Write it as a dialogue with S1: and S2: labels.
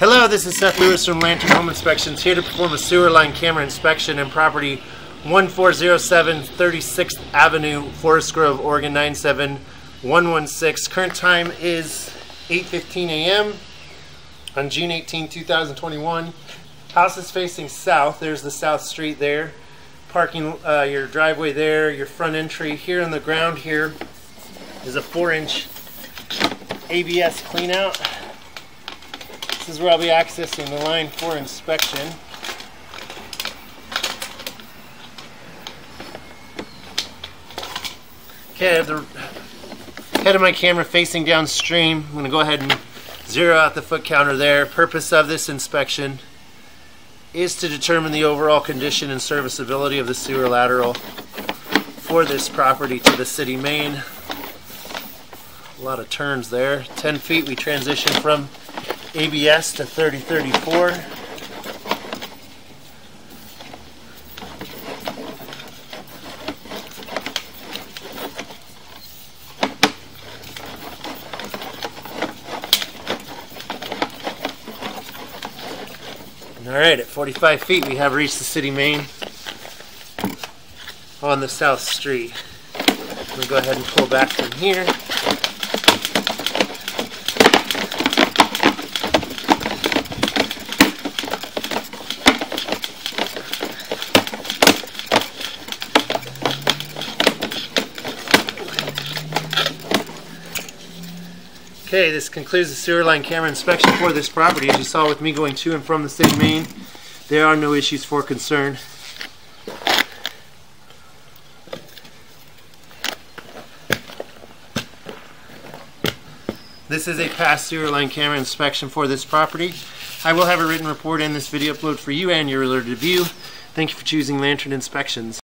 S1: Hello, this is Seth Lewis from Lantern Home Inspections here to perform a sewer line camera inspection in property 1407 36th Avenue, Forest Grove, Oregon 97116. Current time is 8:15 a.m. on June 18, 2021. House is facing south. There's the south street there. Parking uh, your driveway there, your front entry here on the ground here is a 4-inch ABS cleanout. Is where I'll be accessing the line for inspection. Okay, I have the head of my camera facing downstream. I'm going to go ahead and zero out the foot counter there. Purpose of this inspection is to determine the overall condition and serviceability of the sewer lateral for this property to the city main. A lot of turns there. 10 feet we transition from ABS to 3034. All right, at 45 feet, we have reached the city main on the south street. We'll go ahead and pull back from here. Okay, this concludes the sewer line camera inspection for this property. As you saw with me going to and from the city main, there are no issues for concern. This is a passed sewer line camera inspection for this property. I will have a written report and this video upload for you and your alerted view. Thank you for choosing Lantern Inspections.